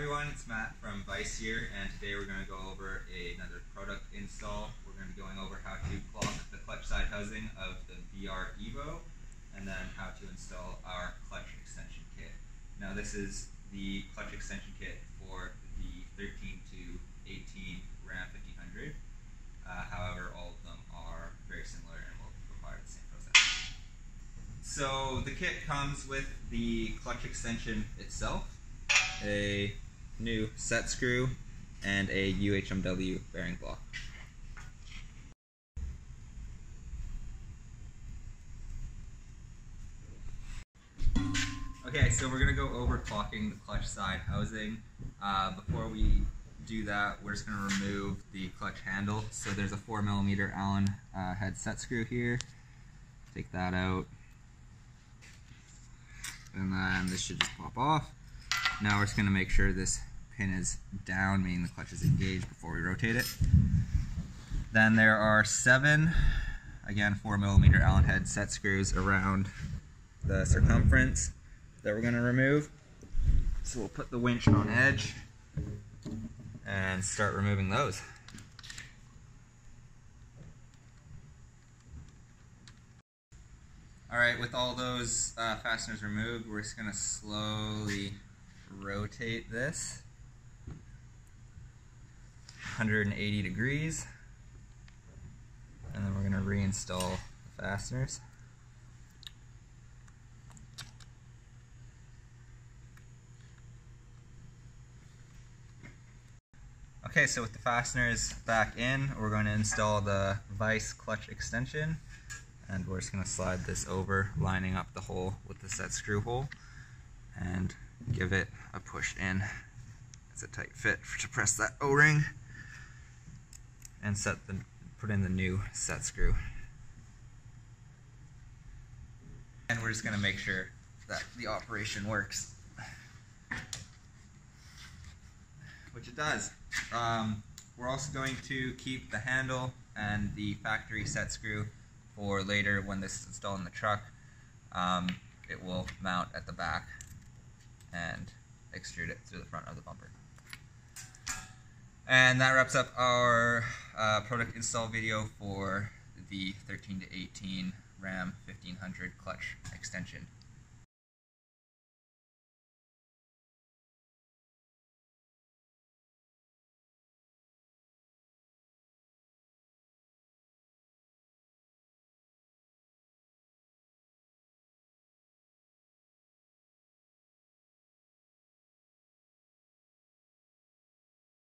everyone, it's Matt from Vice here, and today we're going to go over a, another product install. We're going to be going over how to clock the clutch side housing of the VR Evo, and then how to install our clutch extension kit. Now this is the clutch extension kit for the 13 to 18 Ram 1500. Uh, however, all of them are very similar and will require the same process. So the kit comes with the clutch extension itself a new set screw, and a UHMW bearing block. Okay, so we're to go over clocking the clutch side housing. Uh, before we do that, we're just to remove the clutch handle. So there's a 4mm Allen uh, head set screw here. Take that out. And then this should just pop off. Now we're just to make sure this pin is down, meaning the clutch is engaged before we rotate it. Then there are seven, again, four millimeter Allen head set screws around the circumference that we're going to remove. So we'll put the winch on edge and start removing those. Alright, with all those uh, fasteners removed, we're just going to slowly rotate this 180 degrees and then we're going to reinstall the fasteners. Okay, so with the fasteners back in, we're going to install the Vice clutch extension and we're just going to slide this over, lining up the hole with the set screw hole and give it a push in. It's a tight fit to press that O-ring and set the put in the new set screw. And we're just going to make sure that the operation works. Which it does. Um, we're also going to keep the handle and the factory set screw for later when this is installed in the truck. Um, it will mount at the back and extrude it through the front of the bumper. And that wraps up our uh, product install video for the 13 to 18 Ram 1500 clutch extension.